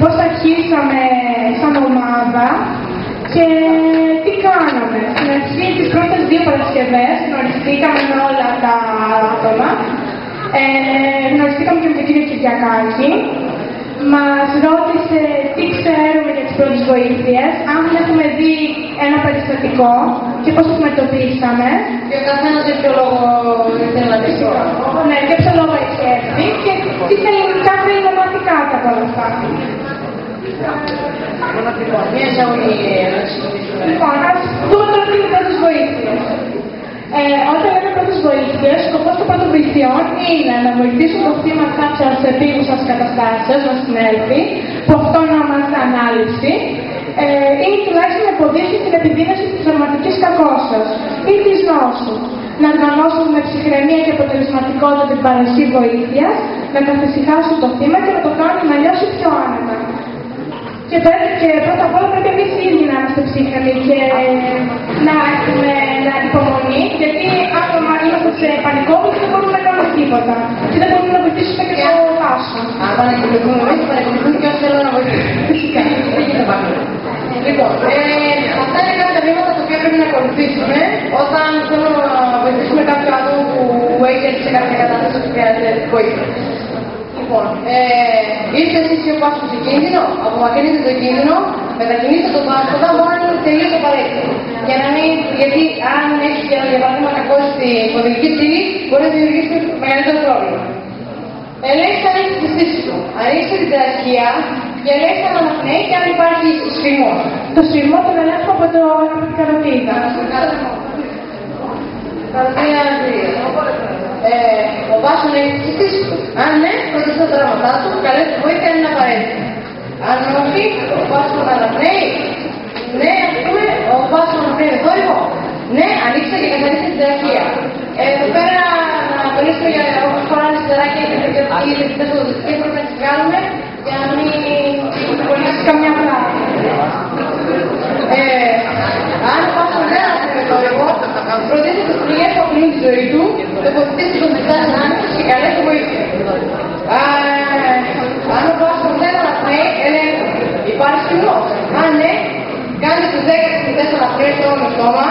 πώς αρχίσαμε σαν ομάδα και τι κάναμε. Στην αρχή τις πρώτες δύο Παρασκευές γνωριστήκαμε με όλα τα άτομα. Ε, γνωριστήκαμε και με τον κύριο Κυριακάκη. Μας ρώτησε τι ξέρουμε για τις πρώτες βοήθειες, αν έχουμε δει ένα περιστατικό και πώς το αντιμετωπίσαμε. Και ο καθένας για ποιο λόγο ήθελε να πει Ναι, και ποιο λόγο έχει έρθει και τι θέλει κάθε νοηματικά από όλα αυτά. Μία εισαγωγή Λοιπόν, ας δούμε τώρα τι είναι πρώτες βοήθειες. Ε, όταν λέμε πρώτες βοήθειες, σκοπός των πρώτων βοηθειών είναι να βοηθήσουν το θύμα κάποιας επίγουσας καταστάσεως να συνέλθει, που αυτό να ονομάζεται ανάλυση, ε, ή τουλάχιστον να υποδείξει την επιδείνωση της σωματικής κακώσεως ή της νόσου. Να οργανώσουν με ψυχραιμία και αποτελεσματικότητα την παροχή βοήθειας, να καθησυχάσουν το θύμα και να το κάνουν να νιώσει πιο άνετα. Και, πρέπει, και πρώτα απ' όλα πρέπει εμείς οι ίδιοι να είμαστε ψύχρεμοι και σε πανικό και δεν μπορούμε να κάνουμε τίποτα. Και δεν μπορούμε να βοηθήσουμε και το πάσο. Αν παρακολουθούμε εμείς, παρακολουθούν και όσοι θέλουν να βοηθήσουν. Φυσικά. Δεν γίνεται πάνω. Λοιπόν, ε, αυτά είναι κάποια βήματα τα οποία πρέπει να ακολουθήσουμε όταν θέλουμε να βοηθήσουμε κάποιο άτομο που έχει έρθει σε κάποια κατάσταση που χρειάζεται βοήθεια. Λοιπόν, ε, ήρθε εσείς και ο πάσχος σε κίνδυνο, απομακρύνετε το κίνδυνο, μετακινήστε τον πάσχοντα μόνο αν είναι τελείως απαραίτητο. Για να μην, γιατί αν έχεις για παράδειγμα κακό στην υποδελική στήλη, μπορεί να δημιουργήσεις μεγαλύτερο πρόβλημα. Ελέγξτε αν έχεις τη στήση του. Ανοίξτε την τραχεία και ελέγξτε αν αναπνέει και αν υπάρχει σφιγμό. Το σφιγμό τον ελέγχουμε από το από την καροτίδα. Καρδία ε, ο βάσον έχει τη στήση του. Αν ναι, φροντίστε τα τραύματά του, καλέστε βοήθεια αν είναι απαραίτητο. Αν όχι, ο βάσον αναπνέει. Ναι, ας πούμε, ο βάσον αναπνέει με θόρυβο. Ναι, ανοίξτε και καθαρίστε την τραχεία. Ε, εδώ πέρα να τονίσουμε για όπως φοράνε σιδεράκια και τέτοια οι διευθυντές οδοτικές πρέπει να τις βγάλουμε για να μην κολλήσει καμιά πλάτη. Ε, αν πάσω δεν με το εγώ, φροντίστε τις πληγές που απειλούν τη ζωή του, τοποθετήστε τον διστάσει άνοιξης και καλέστε βοήθεια. Α, αν ο πάσος δεν αναπνέει, ελέγχω. Υπάρχει κοινός. Αν ναι, κάντε τους 10 συνθέσεις αναπνέει στο με στόμα,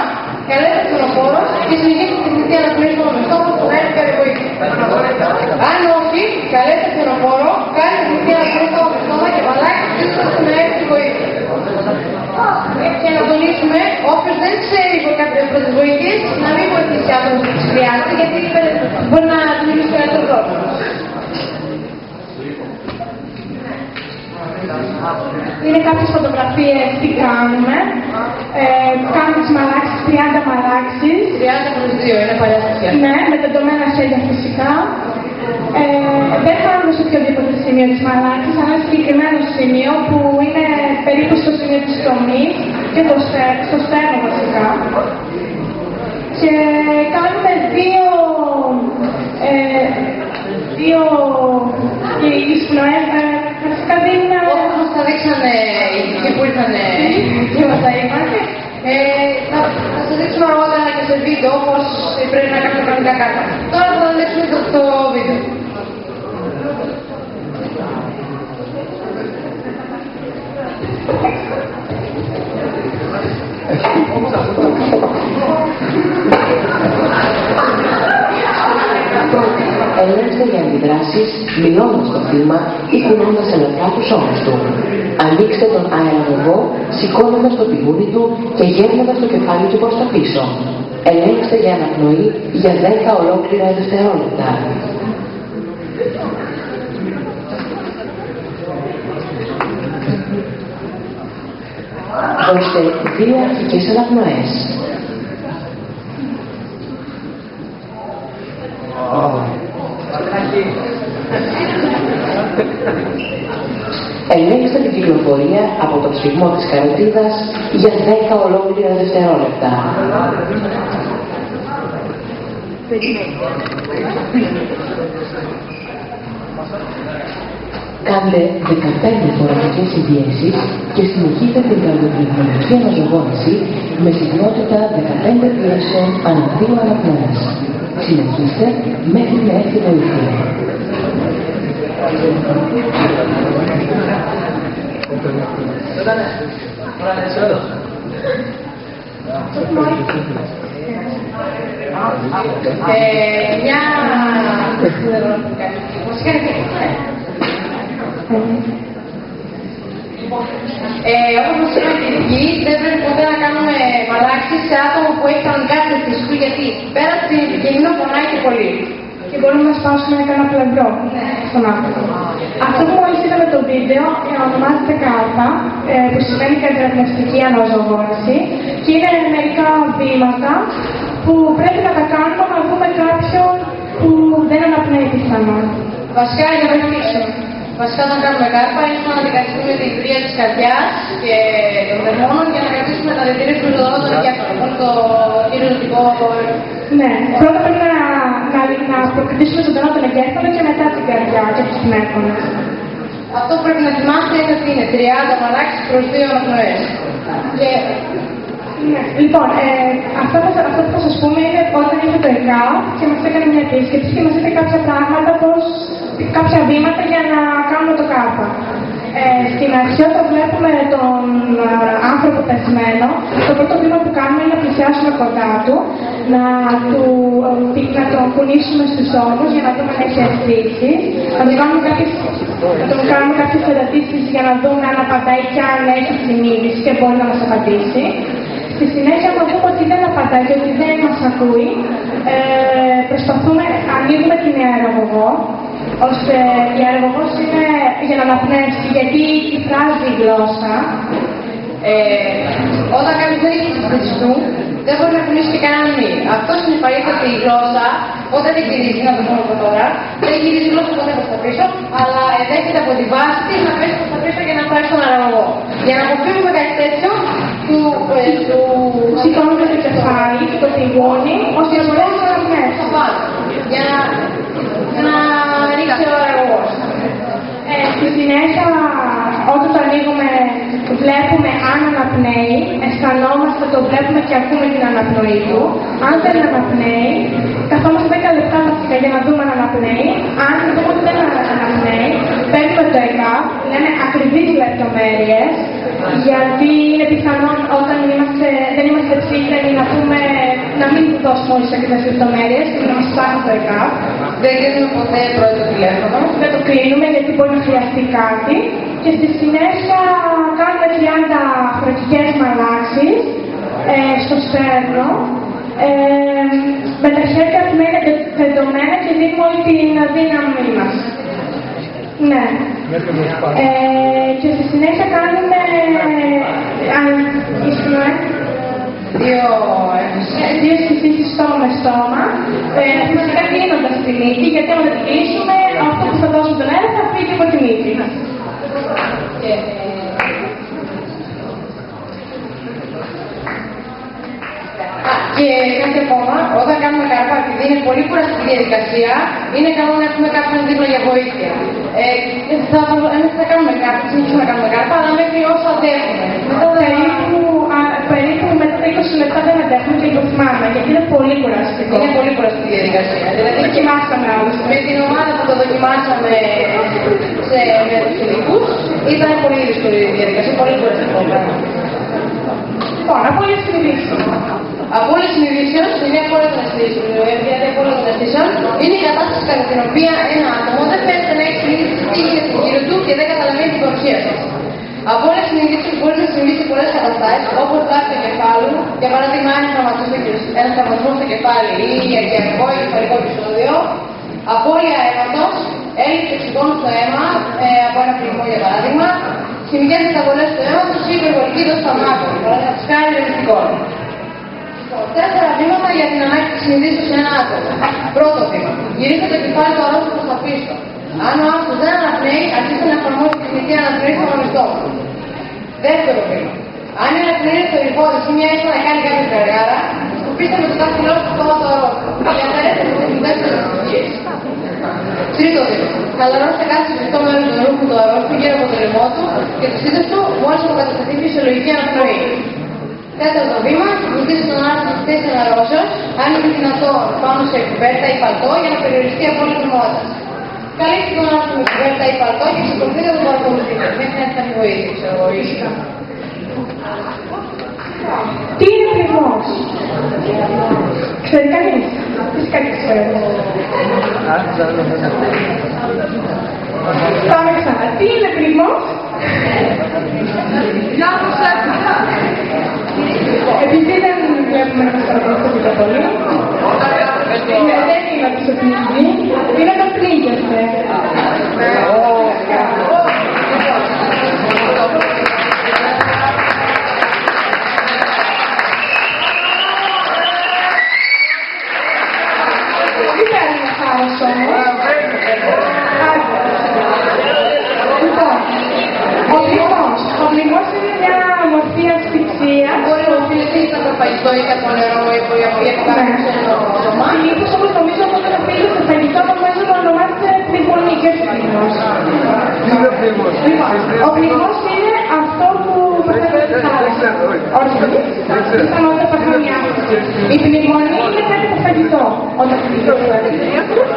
καλέστε τον οφόρο και συνεχίστε την θητεία αναπνέει στο με στόμα που θα έρθει καλή βοήθεια. Αν όχι, καλέστε τον οφόρο, κάντε την θητεία αναπνέει στο με στόμα και βαλάκι ώστε να έρθει βοήθεια. Και να τονίσουμε, όποιος δεν ξέρει από κάποιε πρώτε βοήθειες, να μην βοηθήσει άτομο που τι χρειάζεται, γιατί μπορεί να δημιουργήσει καλύτερο πρόβλημα. Είναι κάποιες φωτογραφίες τι κάνουμε. Ε, κάνουμε τις μαλάξεις, 30 μαλάξεις. 30 προς 2 είναι παλιά στοιχεία. Ναι, με τεντωμένα χέρια φυσικά. Ε, δεν κάνουμε σε οποιοδήποτε σημείο της μαλάξης, αλλά ένα συγκεκριμένο σημείο που είναι περίπου στο σημείο της τομής και το στέ- στο στέρνο βασικά. Και κάνουμε δύο, ε, δύο και οι εισπνοές, ε, βασικά δίνουμε Όπως μας τα δείξανε οι ειδικοί που ήρθαν και μας τα είπαν, ε, θα, θα σας δείξουμε αργότερα και σε βίντεο πώς πρέπει να κάνουμε κανονικά κάρτα. Τώρα θα δείξουμε το, το βίντεο. Ελέγξτε για αντιδράσεις, μειώνοντας το θύμα ή κουνώντας ελαφρά τους ώμους του. Ανοίξτε τον αεραγωγό, σηκώνοντας το τιμούρι του και γέρνοντας το κεφάλι του προς τα πίσω. Ελέγξτε για αναπνοή για 10 ολόκληρα δευτερόλεπτα. Δώστε δύο αρχικές αναπνοές. Ελέγξτε την κυκλοφορία από το σφιγμό της καροτίδας για 10 ολόκληρα δευτερόλεπτα. Κάντε 15 θωρακικές συμπιέσεις και συνεχίστε την καρδιοπληκτική αναζωγόνηση με συχνότητα 15 πιέσεων ανά δύο αναπνοές. Συνεχίστε μέχρι να έρθει βοήθεια. ήτανε. Ωραία, έτσι εδώ. Ε, μια... Μας κάνει ε, όπως μας είπαν οι ειδικοί, δεν πρέπει ποτέ να κάνουμε μαλάξεις σε άτομο που έχει κανονικά φυσικού, γιατί πέρα από την επικίνδυνο πονάει και πολύ. Και μπορούμε να σπάσουμε ένα πλευρό στον άνθρωπο. Αυτό που μόλις είδαμε το βίντεο ε, ονομάζεται κάρτα, ε, που σημαίνει καταναπνευστική αναζωογόνηση και είναι μερικά βήματα που πρέπει να τα κάνουμε να δούμε κάποιον που δεν αναπνέει πιθανόν. Βασικά για να βοηθήσουμε. Βασικά όταν κάνουμε κάρπα είναι να αντικαθιστούμε την κρύα της καρδιάς και των δαιμόνων για να κρατήσουμε τα δηλητήρια του ζωδρό των εγκέφαλων. το κυριολεκτικό Ναι, πρώτα πρέπει να, να, να προκρατήσουμε ζωντανό τον εγκέφαλο και μετά την καρδιά και τους πνεύμονες. Αυτό που πρέπει να θυμάστε είναι ότι είναι 30 μαλάξεις προς 2 αναπνοές. Και Ναι. Λοιπόν, ε, αυτό, που, θα- αυτό που θα σας πούμε είναι όταν ήρθε το ΕΚΑ και μας έκανε μια επίσκεψη και μας είπε κάποια πράγματα, πώς, κάποια βήματα για να κάνουμε το κάρπα. Ε, στην αρχή όταν βλέπουμε τον ε, άνθρωπο πεσμένο, το πρώτο βήμα που κάνουμε είναι να πλησιάσουμε κοντά του, να, του, ε, να τον κουνήσουμε στους ώμους για να δούμε αν έχει αισθήσεις, να του κάνουμε κάποιες, να τον κάνουμε κάποιες ερωτήσεις για να δούμε αν απαντάει και αν έχει συνείδηση και μπορεί να μας απαντήσει. Στη συνέχεια, να δούμε ότι δεν απαντάει και ότι δεν μας ακούει, ε, προσπαθούμε, ανοίγουμε την ιεραγωγό, ώστε η ιεραγωγός είναι για να αναπνεύσει, γιατί εκφράζει η γλώσσα. ε, όταν κάποιος δεν έχει συστησού, δεν μπορεί να κουνήσει και κανέναν μη. Αυτό συνεπαγείται ότι η γλώσσα, όταν δεν γυρίζει, να το πούμε από τώρα, δεν γυρίζει η γλώσσα ποτέ προς τα πίσω, αλλά εδέχεται από τη βάση της να πέσει προς τα πίσω για να φτάσει στον αραγωγό. Για να αποφύγουμε κάτι τέτοιο, του, ε, του Σηκώνουμε το κεφάλι και το πηγούνι, ώστε να μπορέσει να αναπνεύσει. στο πάνω. Για να, για να ρίξει ο αραγωγός. Ε, στη συνέχεια, όταν το ανοίγουμε, βλέπουμε αν αναπνέει, αισθανόμαστε, το βλέπουμε και ακούμε την αναπνοή του. Αν δεν αναπνέει, καθόμαστε 10 λεπτά βασικά για να δούμε αν αναπνέει. Αν δούμε ότι δεν αναπνέει, παίρνουμε το ΕΚΑ, λέμε ακριβείς λεπτομέρειες, γιατί είναι πιθανόν όταν είμαστε, δεν είμαστε ψύχρεμοι να πούμε, να μην του δώσουμε όλες τις ακριβές λεπτομέρειες και να μας πάρουν το ΕΚΑ. Δεν γίνουμε ποτέ πρώτο τηλέφωνο. Δεν το κλείνουμε γιατί μπορεί να χρειαστεί κάτι και στη συνέχεια κάνουμε 30 χρονικές μαλάξεις ε, στο στέρνο ε, με τα χέρια που είναι τεντωμένα και δίνουμε όλη την δύναμή μας. Ναι. Ε, και στη συνέχεια κάνουμε ε, αν, ίσχυμα, Δύο έμφυση. δύο συζητήσεις στόμα με στόμα, ε, φυσικά κλείνοντας τη μύτη, γιατί άμα δεν την κλείσουμε, αυτό που θα δώσουμε τον αέρα θα φύγει από τη μύτη. Και, Α, και κάτι ακόμα, όταν κάνουμε καρπά, επειδή είναι πολύ κουραστική διαδικασία, είναι καλό να έχουμε κάποιον δίπλα για βοήθεια. Ε, θα, εμείς θα κάνουμε κάρπα, θα συνεχίσουμε να κάνουμε κάρπα, αλλά μέχρι όσο αντέχουμε. Μετά θα Περίπου, α, περίπου μετά τα 20 λεπτά δεν αντέχουμε και το θυμάμαι, γιατί είναι πολύ κουραστικό. είναι πολύ κουραστική διαδικασία. Δεν Δηλαδή, δοκιμάσαμε άλλωστε. με την ομάδα που το δοκιμάσαμε σε, με τους ειδικούς, ήταν πολύ δύσκολη η διαδικασία, πολύ κουραστικό πράγμα. Λοιπόν, από όλες τις ειδήσεις. Από όλε τι συνειδήσει, είναι από όλα των αισθήσεων, δηλαδή από όλα των αισθήσεων, είναι η κατάσταση κατά την οποία ένα άτομο δεν φαίνεται να έχει συνείδηση τι γίνεται στην γύρω του και δεν καταλαβαίνει την παρουσία του. Από όλε τι συνειδήσει μπορεί να συμβεί σε πολλέ καταστάσει, όπω τάση του κεφάλου, για παράδειγμα ένα τραυματισμό στο κεφάλι ή αγκιακό ή κεφαλικό επεισόδιο, απώλεια αίματο, έλλειψη οξυγόνου στο αίμα, ε, από ένα πληγμό για παράδειγμα, χημικέ μεταβολέ του αίματος ή υπερβολική δόση φαρμάκων, παράδειγμα χάρη ρευστικών. Τέσσερα βήματα για την ανάκτηση συνειδήσεως σε ένα άτομο. Πρώτο βήμα. Γυρίστε το κεφάλι του αρρώστου προς τα πίσω. Αν ο άνθρωπος δεν αναπνέει, αρχίστε να εφαρμόσει την τεχνική αναπνοή στο γονιστό. Δεύτερο βήμα. Αν είναι αναπνέει στο ρηπόδι ή μια ίσια να κάνει κάποια καριάρα, σκουπίστε με το δάχτυλό του στο το αρρώστου. Και αφαιρέστε τις συνδέσεις της Τρίτο βήμα. Χαλαρώστε κάθε φυσικό μέρο του ρούχου του αρρώστου γύρω από το λαιμό του και του σύντες του μόλις αποκατασταθεί η φυσιολογική αναπνοή. Τέταρτο βήμα, βοηθήστε τον άνθρωπο στη θέση αναρρώσεως, αν είναι δυνατόν πάνω σε κουβέρτα ή παλτό για να περιοριστεί από όλη την μότα. Καλύψτε τον άνθρωπο με κουβέρτα ή παλτό και ξεκολουθείτε να τον παρακολουθείτε μέχρι να φτάνει βοήθεια, ξέρω εγώ, ήσυχα. Τι είναι πληγμός. Ξέρεις κανείς; Φυσικά και ξέρει. Πάμε ξανά. Τι είναι πληγμός. Επειδή δεν βλέπουμε να σταματήσουμε το πολύ, είναι δεν είναι από τους είναι το πλήγεστε. Φαγητό ή από νερό ή από κάποιο ξένο σωμά. Συνήθως όμως νομίζω ότι όταν οφείλεται στο φαγητό νομίζω να ονομάζεται πληγμονή και όχι πληγμός. Λοιπόν, ο πληγμός είναι αυτό που προκαλεί τη θάλασσα. Όχι, πιθανότητα υπάρχουν οι άνθρωποι. Η πληγμονή είναι κάτι το φαγητό όταν πληγώνει.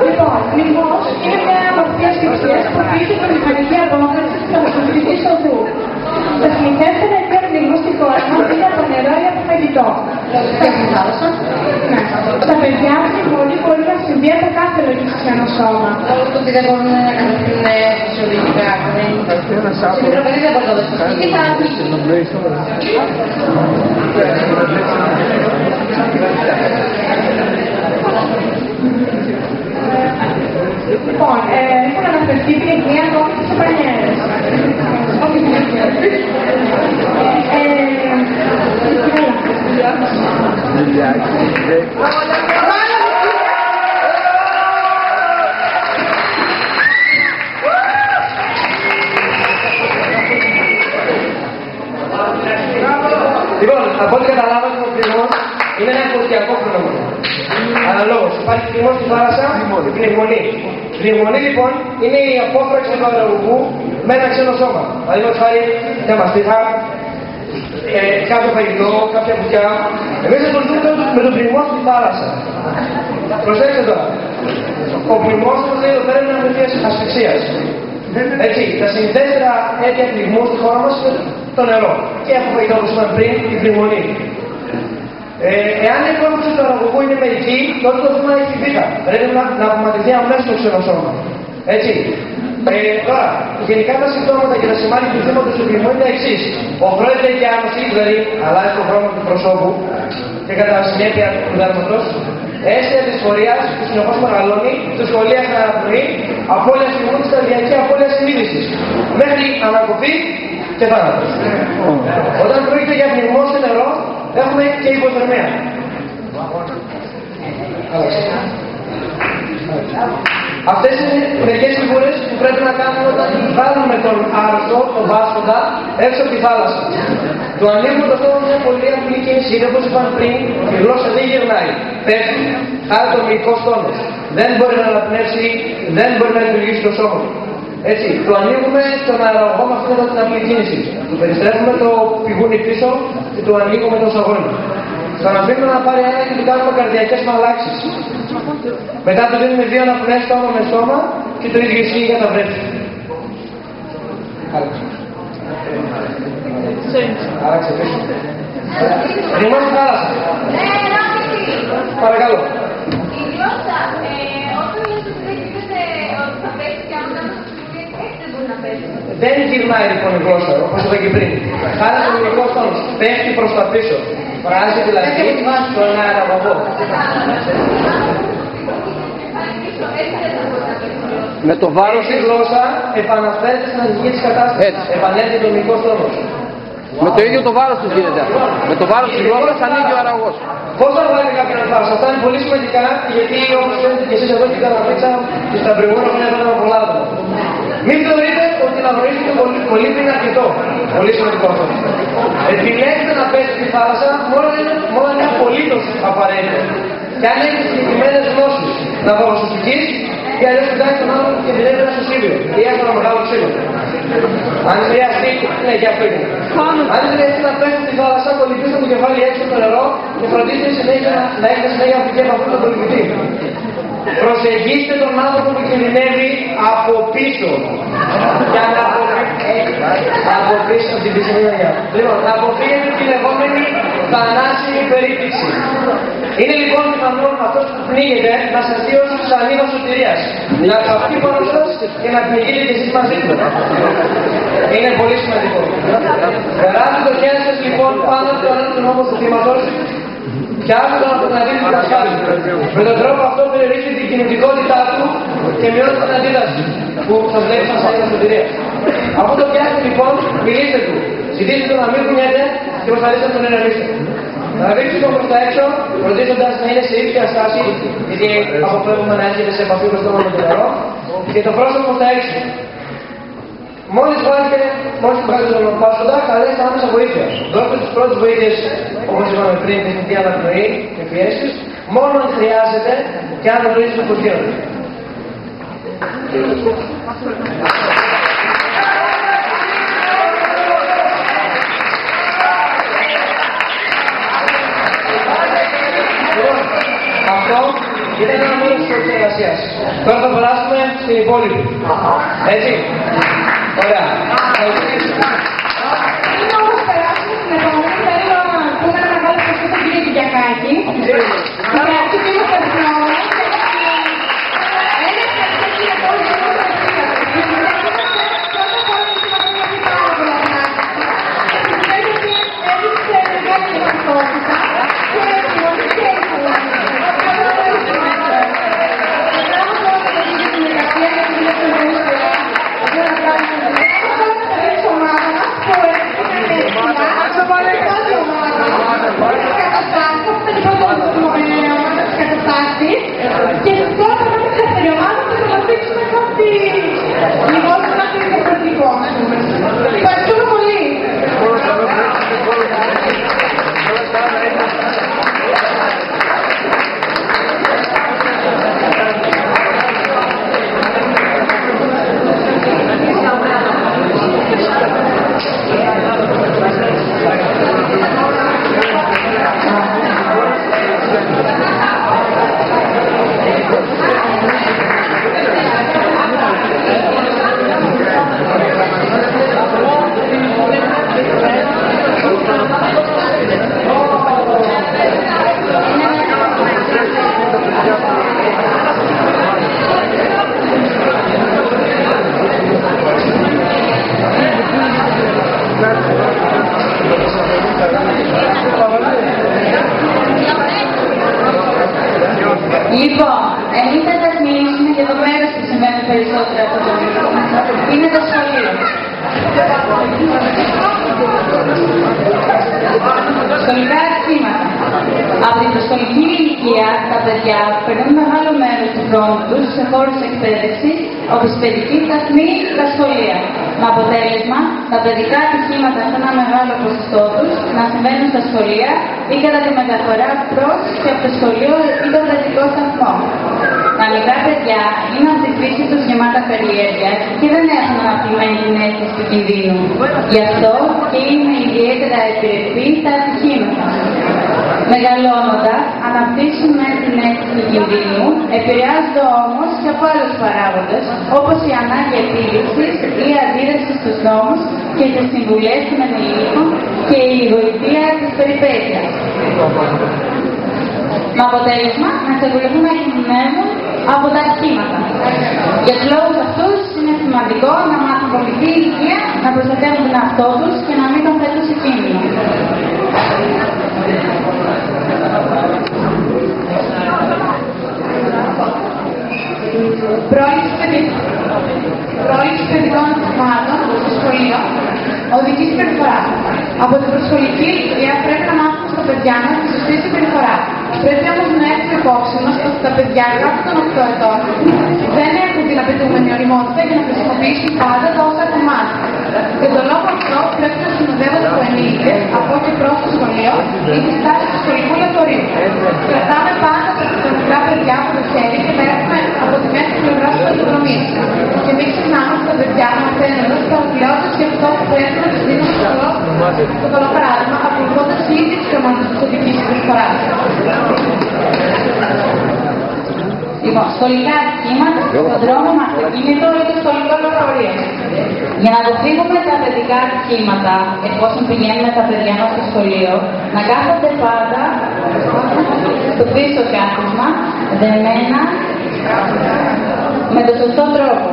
Λοιπόν, πληγμός είναι μια μορφή ασφυξίας που οφείλεται στη μηχανική απόκριση της αναπτυξικής οδού. Τα συνηθέστερα αιτία πληγμού στη χώρα μας είναι από νερό ή από φαγητό. Και στη θάλασσα. Ναι. Στα παιδιά πληγμονή μπορεί να συμβεί από κάθε λογιστικό σώμα. Λόγω του ότι δεν μπορούν να κατευθύνουν φυσιολογικά. Σε μικρό παιδί δεν μπορεί να δώσει. Τι θα πει. Λοιπόν, ε, έχουν αναφερθεί πληγμοί ακόμη και σε πανιέρες. Όχι πληγμοί. Λοιπόν, από ό,τι καταλάβατε, ο πληγμό είναι ένα εκπληκτικό φαινόμενο. Αναλόγως, υπάρχει πληγμό στη θάλασσα, η πνευμονή. Η πνευμονή λοιπόν είναι η απόφραξη του αναλογικού με ένα ξένο σώμα. Παραδείγματο χάρη, μια μαστίχα, ε, κάποιο φαγητό, κάποια κουτιά. Εμεί ασχοληθούμε τώρα με τον πληγμό στη θάλασσα. Προσέξτε τώρα. Ο πληγμό μα λέει εδώ πέρα είναι ένα μορφή ασφυξίας. Έτσι, τα συνδέστερα αίτια πληγμού στη χώρα μας είναι το νερό. Και αυτό φαγητό που είπαμε πριν, η πληγμονή. Ε, εάν η υπόθεση του αναγωγού είναι μερική, τότε το θέμα έχει βήχα. Πρέπει να, να απομακρυνθεί αμέσως το ξένο σώμα. Έτσι. Ε, τώρα, γενικά τα συμπτώματα και τα σημάδια του θύματο του πληγμού είναι τα εξής. Οχρώνεται και άνωση, δηλαδή αλλάζει το χρώμα του προσώπου και κατά συνέπεια του δέρματο. Αίσθηση δυσφορία που συνεχώς μεγαλώνει, δυσκολία στην αναπνοή, απώλεια θυμού και σταδιακή απώλεια συνείδησης. Μέχρι ανακοπή και θάνατος. Όταν πρόκειται για πνιγμό σε νερό, έχουμε και υποθερμία. Αυτές είναι μερικές φιγούρες που πρέπει να κάνουμε όταν βάλουμε τον άρρωστο, τον βάσκοντα, έξω από τη θάλασσα. Το ανοίγουμε το στόμα μια πολύ απλή κίνηση, γιατί όπως είπαμε πριν, η γλώσσα δεν γυρνάει. Πέφτει, χάρη το μυϊκό τόνος. Δεν μπορεί να αναπνεύσει, δεν μπορεί να λειτουργήσει το σώμα. Έτσι, το ανοίγουμε τον αεραγωγό με αυτήν την απλή κίνηση. Του περιστρέφουμε το πηγούνι πίσω και το ανοίγουμε το σαγόνι. Τον αφήνουμε να πάρει ένα και του κάνουμε καρδιακές μαλάξεις. Μετά του δίνουμε δύο αναπνεύσεις στόμα με στόμα και το ίδιο ισχύει για τα βρέφη. Άλλαξε. Άλλαξε πίσω. Ρημός στη θάλασσα. Παρακαλώ. Η γλώσσα, ε, όταν λες ότι δεν γίνεται ότι θα πέσει και άμα κάνεις έτσι δεν μπορεί να πέσει. Δεν γυρνάει λοιπόν η γλώσσα, όπως είπα και πριν. Χάρη το μυϊκό τόνος. Πέφτει προς τα πίσω. Βράζει δηλαδή στον αεραγωγό. Με το βάρος η γλώσσα επαναφέρεται στην αρχική της κατάστασης. Έτσι. Επανέλθει το μυϊκό τόνος. με το ίδιο το βάρος του γίνεται αυτό. Με το βάρος της γλώσσας ανοίγει ο αραγός. Πώς θα βάλει κάποιον να θάλασσα. Αυτά είναι πολύ σημαντικά γιατί όπως φαίνεται και εσείς εδώ στην Καραμίτσα και στα προηγούμενα χρόνια ήταν πολλά άτομα. Μην θεωρείτε ότι να γνωρίζετε πολύ, πολύ πριν αρκετό. Πολύ σημαντικό αυτό. Επιλέξτε να πέσετε στη θάλασσα μόνο είναι, μόνο είναι απολύτως απαραίτητο. Και αν έχετε συγκεκριμένες γνώσεις να παγωσουστικής ή αλλιώς κοιτάξει τον άνθρωπο και δουλεύει ένα σωσίδιο ή έχει ένα μεγάλο ξύλο. Αν χρειαστεί, ναι, και αυτό είναι. Αν χρειαστεί να πέσετε στη θάλασσα, κολυμπήστε το κεφάλι έξω στο νερό και φροντίστε συνέχεια να, να έχετε συνέχεια από από αυτόν τον κολυμπητή. Προσεγγίστε τον άνθρωπο που κινδυνεύει από πίσω. Για να αποφε- από εμείς από την Πισινία. Λοιπόν, αποφύγετε την λεγόμενη θανάσιμη περίπτυξη. Είναι λοιπόν πιθανό αυτός που πνίγεται να σας δει ως σανίδα σωτηρίας. Να καυτεί πάνω σας και να πνιγείτε και εσείς μαζί του. Είναι πολύ σημαντικό. Περάστε το χέρι σας λοιπόν πάνω από τον έναν νόμο του θύματος και άκουσα να τον αδείγει την ασφάλεια. Με τον τρόπο αυτό περιορίζει την κινητικότητά του και μειώνει την αντίδραση που σας λέει σαν σανίδα σωτηρίας. Αφού το πιάσετε λοιπόν, μιλήστε του. Ζητήστε του να μην κουνιέται και προσπαθήστε να τον ενεργήσετε. Να ρίξετε τον προς τα έξω, φροντίζοντας να είναι σε ίσια στάση, γιατί αποφεύγουμε να έρχεται σε επαφή με το στόμα με το νερό, και το πρόσωπο προς τα έξω. Μόλις βάλετε, μόλις βγάλετε τον πάσοντα, καλέστε άμεσα βοήθειας. Δώστε τις πρώτες βοήθειες, όπως είπαμε πριν, τεχνητή αναπνοή και πιέσεις, μόνο αν χρειάζεται και αν το βρίσκετε που γίνονται. Λοιπόν, Αυτό ήταν ένα μέρος της εργασίας. Τώρα θα περάσουμε στην υπόλοιπη. Έτσι. Ωραία. Πριν όμως περάσουμε στην επόμενη, θέλω να πούμε ένα μεγάλο ευχαριστώ στον κύριο Κυριακάκη. Γιατί είμαστε ευγνώμονες και ένα ευχαριστώ κύριε Πόλη για όλα τα ευχαριστώ. Πρώτα απ' όλα γιατί μας έχει πει πάρα πολλά πράγματα. Και πιστεύω ότι έδειξε μεγάλη δυνατότητα και επιμονή και ήθελα. Μπράβο σε όλα τα παιδιά στην εργασία και την δουλειά για να κάνουμε και τώρα θα είμαστε δεύτερη ομάδα και θα μας δείξουμε κάτι λιγότερο κάτι διαφορετικό. Ευχαριστούμε πολύ. Λοιπόν, εμείς θα σας μιλήσουμε για το μέρος που συμβαίνει περισσότερο από το μήκο. Είναι το σχολείο. Σχολικά αρχήματα. Από την προσχολική ηλικία, τα παιδιά περνούν μεγάλο μέρο του χρόνου του σε χώρου εκπαίδευση, όπω η παιδική σταθμή και τα σχολεία. Με αποτέλεσμα, τα παιδικά ατυχήματα σε ένα μεγάλο ποσοστό τους να συμβαίνουν στα σχολεία ή κατά τη μεταφορά προς και από το σχολείο ή τον παιδικό σταθμό. Τα μικρά παιδιά είναι από τη φύση τους γεμάτα περιέργεια και δεν έχουν αναπτυγμένη την αίσθηση του κινδύνου. Γι' αυτό και είναι ιδιαίτερα επιρρεπή στα ατυχήματα. Μεγαλώνοντας, αναπτύσσουν την αίσθηση του κινδύνου, επηρεάζονται όμως και από άλλους παράγοντες, όπως η ανάγκη επίληψη ή αντίδραση στους νόμους και τις συμβουλές των ενηλίκων και η βοηθεία της περιπέτειας. Με αποτέλεσμα να εξακολουθούν να κινδυνεύουν από τα ατυχήματα. Για τους λόγους αυτούς είναι σημαντικό να μάθουν από μικρή ηλικία να προστατεύουν τον εαυτό τους και να μην τον θέτουν σε κίνδυνο. Πρόληψη παιδι- πρόληψη παιδικών ατυχημάτων στο σχολείο, οδική συμπεριφορά. Από την προσχολική ηλικία πρέπει να μάθουμε στα παιδιά μα τη σωστή συμπεριφορά. Πρέπει όμω να έχουμε υπόψη μα ότι τα παιδιά κάτω των 8 ετών δεν έχουν την απαιτούμενη οριμότητα για να χρησιμοποιήσουν πάντα τα όσα έχουν μάθει. Για τον λόγο αυτό πρέπει να συνοδεύονται από ενήλικε από και προ το σχολείο ή τη στάση του σχολικού λεωφορείου. Κρατάμε πάντα τα μικρά παιδιά από το χέρι και τα έχουμε από τη μέση πλευρά του πεζοδρομίου. Και μην ξεχνάμε ότι τα παιδιά μαθαίνουν ως παραγγελιώτε και αυτό που πρέπει να του δίνουμε στο καλό, το καλό παράδειγμα, ακολουθώντα ήδη του κανόνε τη οδική συμπεριφορά. Λοιπόν, σχολικά ατυχήματα στον δρόμο με αυτοκίνητο ή το σχολικό λεωφορείο. Για να αποφύγουμε τα παιδικά ατυχήματα, εφόσον πηγαίνουν τα παιδιά μας στο σχολείο, να κάθονται πάντα στο πίσω κάθισμα, δεμένα, με τον σωστό τρόπο.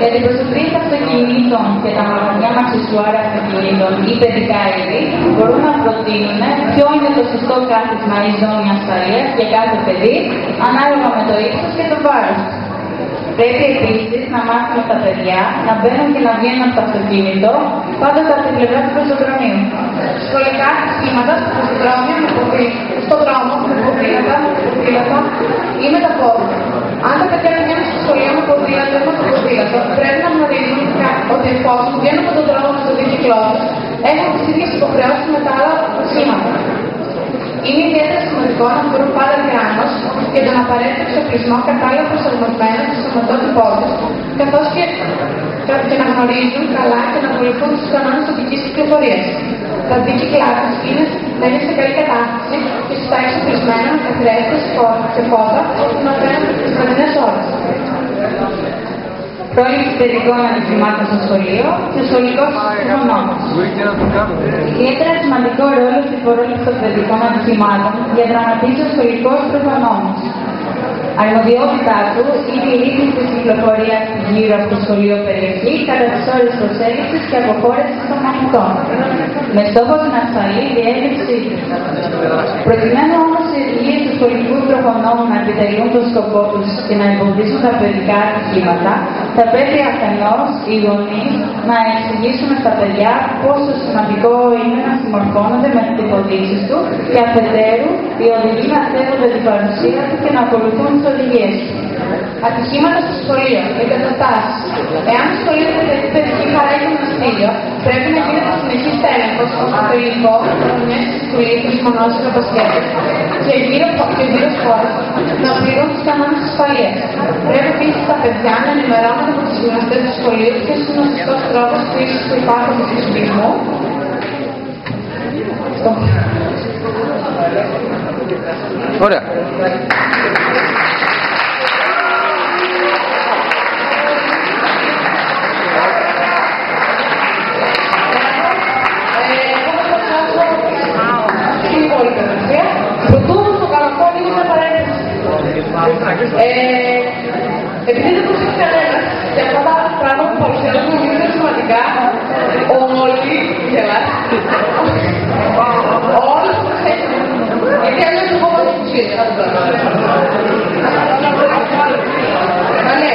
Για την προσωπική αυτοκινήτων και τα μαγαζιά με αξισουάρ αυτοκινήτων ή παιδικά είδη μπορούν να προτείνουν ποιο είναι το σωστό κάθισμα ή ζώνη ασφαλεία για κάθε παιδί, ανάλογα με το ύψο και το βάρο. Πρέπει επίση να μάθουμε τα παιδιά να μπαίνουν και να βγαίνουν από το αυτοκίνητο, πάντα από την πλευρά του πεζοδρομίου. Σχολικά σχήματα στο πεζοδρόμιο με ποδήλατο, στον δρόμο με ποδήλατα, με ποδήλατο ή με τα πόδια. Αν τα παιδιά πηγαίνουν στο σχολείο με ποδήλατο ή με το ποδήλατο, πρέπει να γνωρίζουν ότι εφόσον βγαίνουν από τον δρόμο με το δίκυκλό του, έχουν τις ίδιες υποχρεώσεις με τα άλλα οχήματα. Είναι ιδιαίτερα σημαντικό να μπορούν πάντα διάνο και τον απαραίτητο εξοπλισμό κατάλληλα προσαρμοσμένο στο σωματότυπό τους, καθώς και, και να γνωρίζουν καλά και να ακολουθούν του κανόνε οδική κυκλοφορίας. Τα δίκυκλά τους είναι, να είναι σε καλή κατάσταση και σωστά εξοπλισμένα με καθρέφτε και φώτα που να φαίνονται τις βραδινέ ώρες. Πρόληψη παιδικών ατυχημάτων στο σχολείο και ο σχολικός νόμος. Ιδιαίτερα σημαντικό ρόλο στην πρόληψη των παιδικών ατυχημάτων διαδραματίζει ο σχολικός προφανόμος. Αρμοδιότητά του είναι η ρύθμιση της κυκλοφορίας γύρω από το σχολείο περιοχή κατά τις ώρες προσέλευσης και αποχώρησης των μαθητών. Με στόχο την ασφαλή διέλευση του. Προκειμένου όμως οι οδηγίε του σχολικού προφανόμου να επιτελούν τον σκοπό τους και να εμποδίσουν τα παιδικά ατυχήματα, θα πρέπει αφενός οι γονείς να εξηγήσουν στα παιδιά πόσο σημαντικό είναι να συμμορφώνονται με τις υποδείξεις του και αφετέρου οι οδηγοί να σέβονται την παρουσία του και να ακολουθούν τις οδηγίες του. Ατυχήματα στο σχολείο, εγκαταστάσεις. Εάν το σχολείο δεν έχει παιδική χαρά ή γυμναστήριο, πρέπει να γίνεται συνεχής έλεγχος ώστε το υλικό, γωνιέ τη σχολή, τι μονόσυλλο πασχέτε και γύρω και γύρω χώρες να πληρούν τους κανόνες ασφαλεία. Πρέπει επίσης τα παιδιά να ενημερώνονται από τους γυμναστές του σχολείου ποιος είναι ο σωστός τρόπος χρήσης του υπάρχοντος εξοπλισμού. Ωραία. Ε, επειδή δεν προσέχει κανένα και αυτά τα πράγματα που παρουσιάζουμε νομίζω είναι σημαντικά, όλοι γελάς. Όλοι προσέχουν. Γιατί αλλιώς εγώ δεν τους είδα. Μα ναι,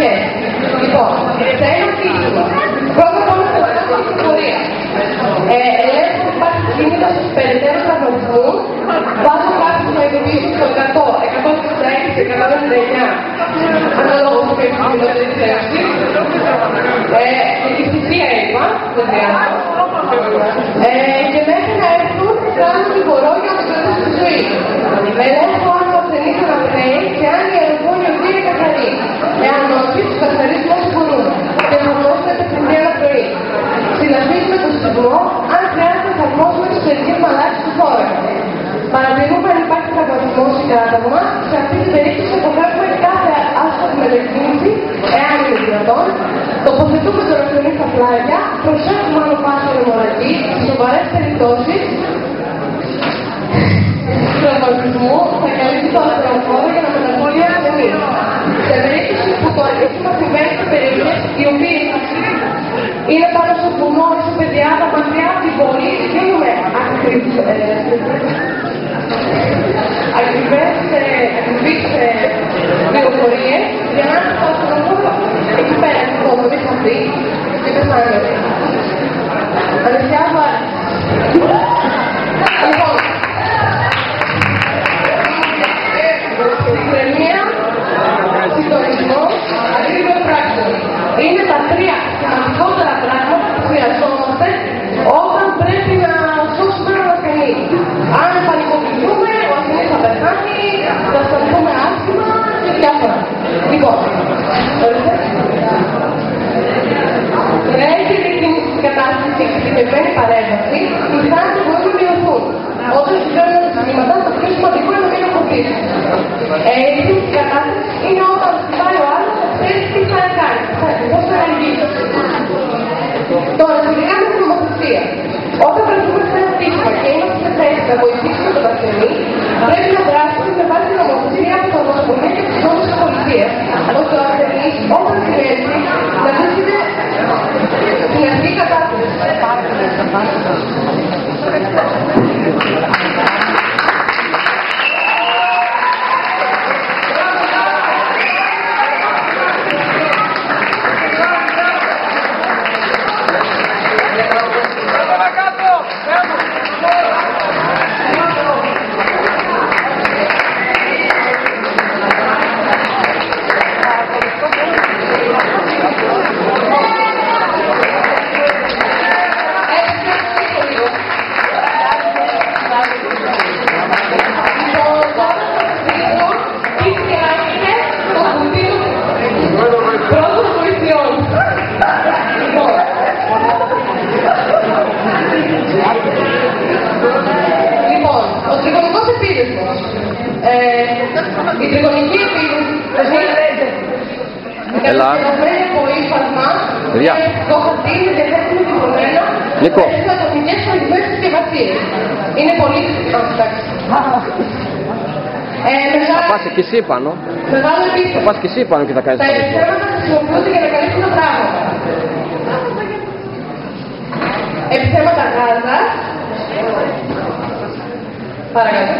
και όποιος προσέχει, είναι το όνομα του βασικού μου τσόι. Πάμε λίγο λίγο. Αυτό είναι την προσοχή σας. Εγώ, με τη σειρά μου, σας παρουσιάζω τη σειρά εργειών, τις βασικές αρχές. Λοιπόν, σε ένα τίτλο, πρώτα απ' όλα θα κάνω την πορεία. Ε, ελέγχω ότι υπάρχει κίνητο στους περαιτέρω τραυματισμούς, βάζω κάτι να ειδοποιήσω στο 100, 166 και 179, ανάλογα με την κοινότητα της θέση. Ε, και τη θυσία είπα, δεν χρειάζεται. Ε, και μέχρι να έρθουν, κάνω τι μπορώ για να κρατήσω τη ζωή. Ελέγχω αν ο ασθενής αναπνέει και αν η αεροπόλιο είναι καθαρή. Εάν όχι, τους καθαρίζουμε όσο μπορούμε. Και θα δώσουμε την μέρα πρωί. Συναντήσουμε τον σεισμό, αν χρειάζεται να εφαρμόσουμε τις παιδικές μαλάξεις του χώρα. Παρατηρούμε αν υπάρχει τραυματισμός ή κράταγμα. Σε αυτή την περίπτωση αποφεύγουμε κάθε άσχατη μετακίνηση, εάν είναι δυνατόν. Τοποθετούμε τον ασθενή στα πλάγια, προσέχουμε αν πάσα αιμορραγή, σε σοβαρές περιπτώσεις τραυματισμού θα καλύπτει το ασθενοφόρο για να μεταφέρει ασθενή. Σε περίπτωση που το αντίστοιχο συμβαίνει σε περιοχές οι οποίες είναι πάνω στο βουνό ή σε παιδιά τα μακριά από την πόλη, δίνουμε ακριβές ακριβείς πληροφορίες για να έρθει το ασθενοφόρο εκεί πέρα, λοιπόν, το μην χαθεί και πεθάνει. Ανεσιάζω Λοιπόν, είναι τα τρία σημαντικότερα πράγματα που χρειαζόμαστε όταν πρέπει να σώσουμε ένα ασθενή. Αν πανικοποιηθούμε, ο ασθενή θα πεθάνει, θα σταθούμε άσχημα και διάφορα. Λοιπόν, Ρέγεται την κατάσταση και την παρέμβαση, οι θάνατοι μπορούν να μειωθούν. Όταν συμβαίνουν τα está muy το χαρτί είναι διαθέσιμο τυπωμένο Νίκο. σε ατομικές χαρτιμένες συσκευασίες. Είναι πολύ Α, εντάξει. Ε, Θα μεγάλο, πας εκεί εσύ πάνω. μεγάλο Θα επίθεση. πας και εσύ πάνω και θα κάνεις Τα το ίδιο. επιστρέφοντα χρησιμοποιούνται για να καλύψουν τα πράγματα. Επιθέματα γάζα. Παρακαλώ.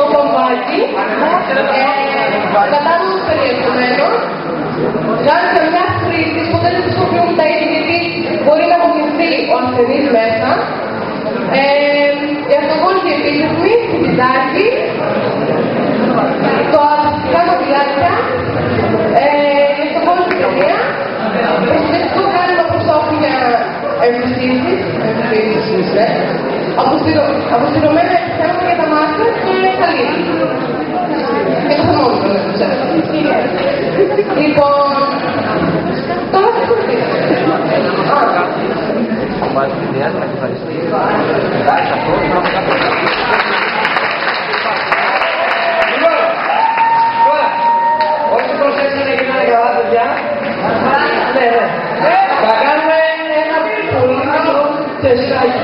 Το κομμάτι. Ε, κατάλληλος περιεχομένος. Γάζα σε μια χρήση που δεν χρησιμοποιούν τα ίδια γιατί μπορεί να απομυθεί ο ασθενής μέσα. Ε, η αυτοκόλλητη επίθεση, φυτιδάκι, το αθλητικά κοπηλάκια, ε, η αυτοκόλλητη παιδεία, προσθετικό κάλυμα προσώπου για εμφυσίσεις, εμφυσίσεις, ναι, αποστηρω- αποστηρωμένα επιθέματα για τα μάτια και χαλίδι. Και το θερμόμετρο, δεν το ξέρω. Λοιπόν, τώρα τι φορτίζετε. Λοιπόν, τώρα, όσοι προσέξανε και γίνανε καλά, παιδιά, ναι, ναι. Θα κάνουμε ένα πολύ μικρό τεστάκι.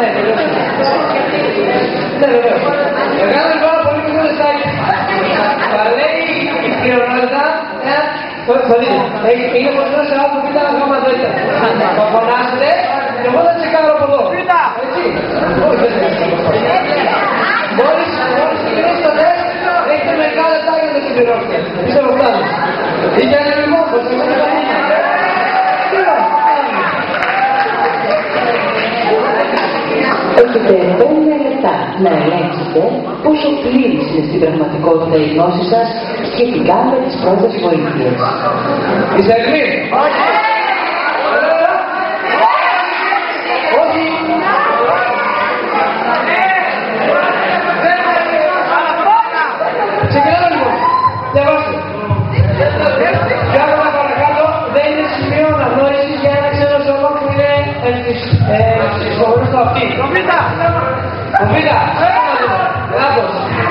Ναι, τελειώσαμε. Ναι, βεβαίως. Θα κάνουμε Θα λέει η πληρονότητα, ένα, το το δείτε, Έχει- είναι κοντά σε άτομο πίτα γάμα δέλτα. Θα φωνάσετε και εγώ θα τσεκάρω από εδώ. Έτσι. Όχι, δεν είναι. Μόλις, μόλις ξεκινήσει το τεστ, έχετε μερικά λεπτά για να το συμπληρώσετε. Πιστεύω φτάνει. Ή για ένα λιμόφος, ή για ένα Έχετε 5 λεπτά να ελέγξετε πόσο πλήρης είναι στην πραγματικότητα η γνώση σας σχετικά με τις πρώτες βοήθειες. Είσαι έτοιμοι? Όχι. Ξεκινάμε λοιπόν. Διαβάστε. Διάβασα παρακάτω, δεν είναι σημείο αναγνώρισης για ένα ξένο σώμα που είναι εξισχωμένο στο αυτί. Κομπίτα! Κομπίτα! Λάθος. Όταν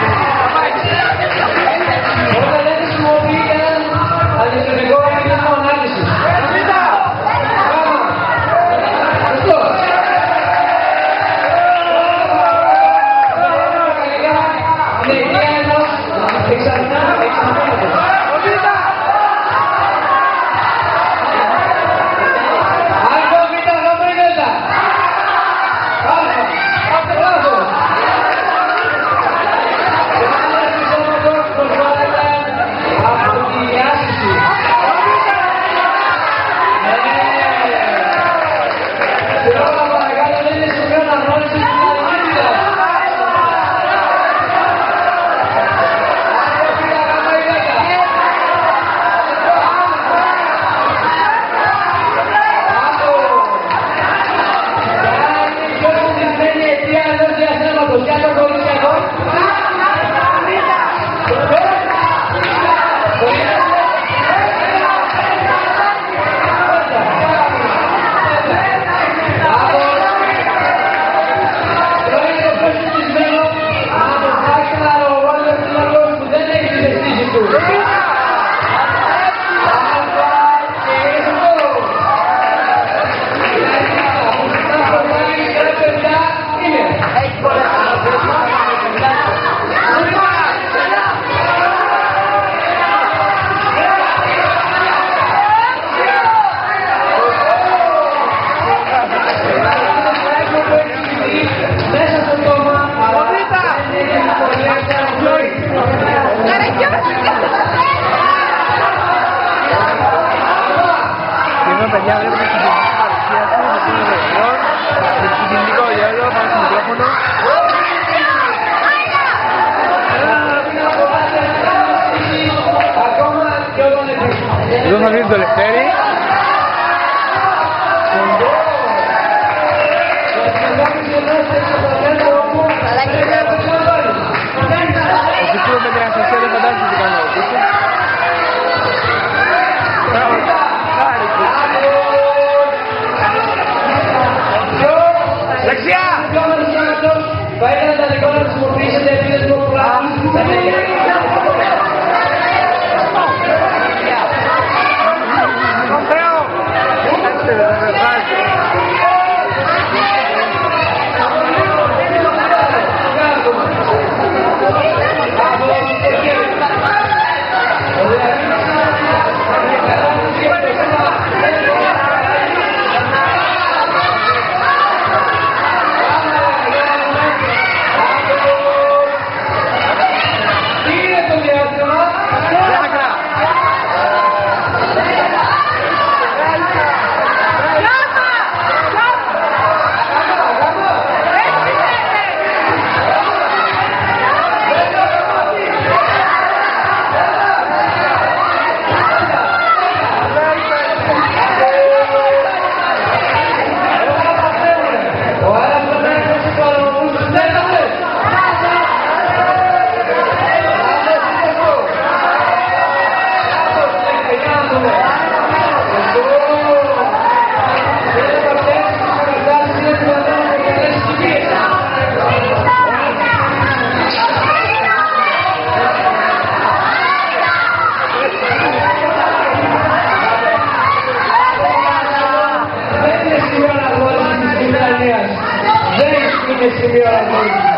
Δεν είναι σημείο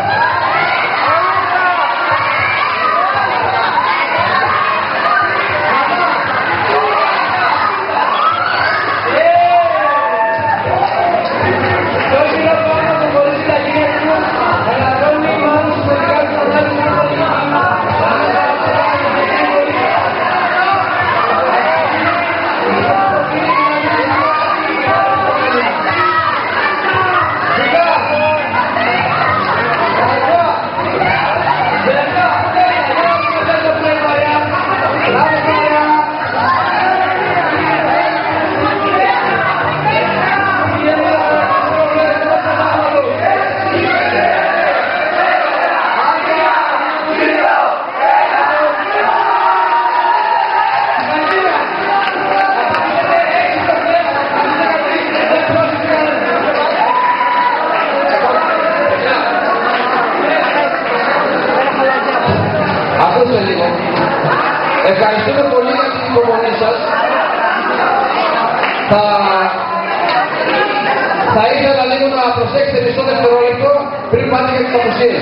Ευχαριστούμε πολύ για την υπομονή σας. Θα, θα ήθελα λίγο να προσέξετε μισό δευτερόλεπτο πριν πάτε για τις αποσίες.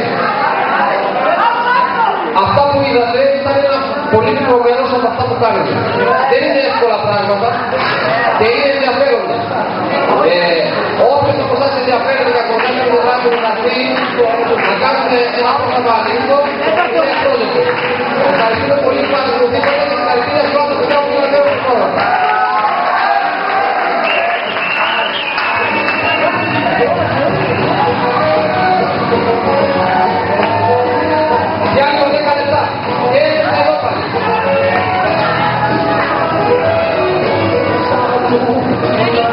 Αυτά που είδατε ήταν ένα πολύ πληρωμένο από αυτά που κάνετε. Δεν είναι εύκολα πράγματα και είναι ενδιαφέροντα. Ε, Όποιο από εσά ενδιαφέρεται για κομμάτια που γράφει να δει, να κάνουν ένα πρόγραμμα αντίθετο, θα το. Ευχαριστούμε πολύ που παρακολουθήσατε και συγχαρητήρια σε όλα τα που κάνουν πρόγραμμα. Yeah. Thank you.